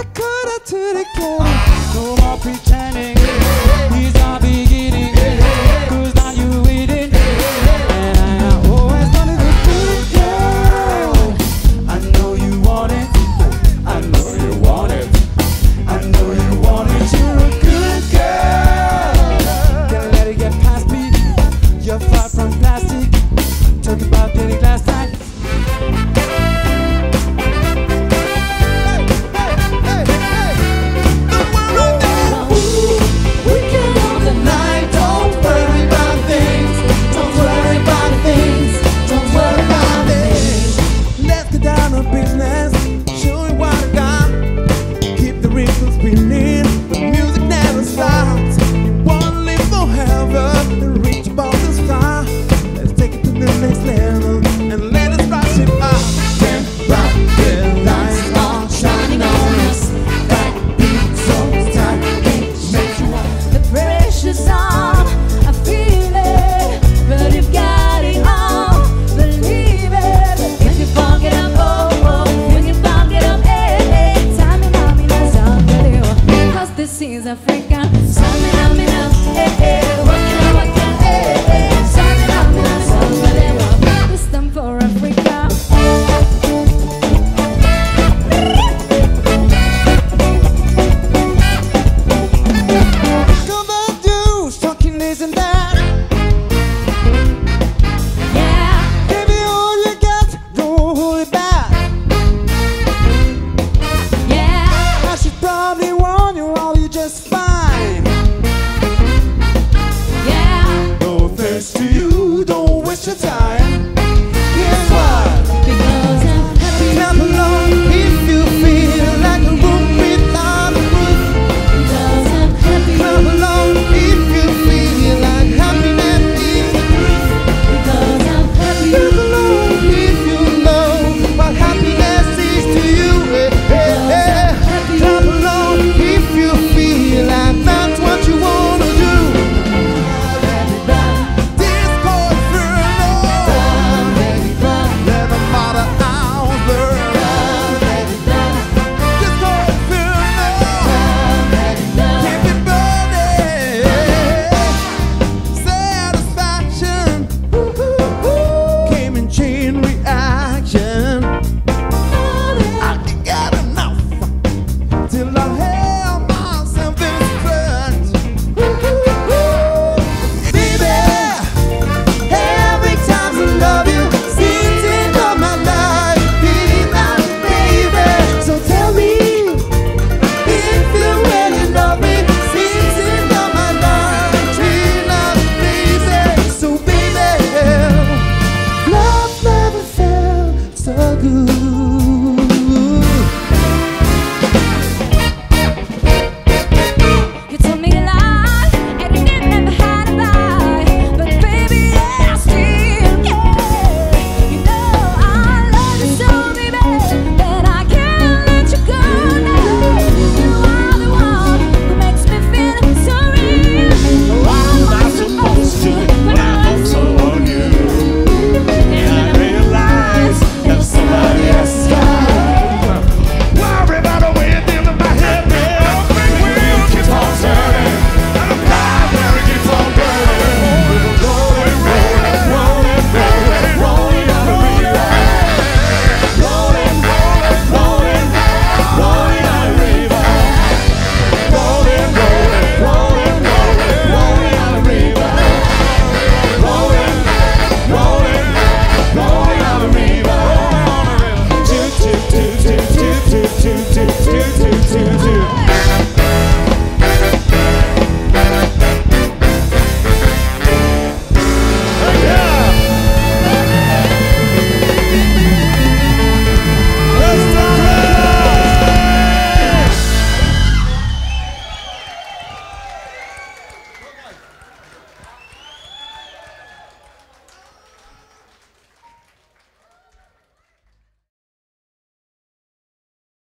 coulda, coulda, toulda, coulda. No more pretending. We.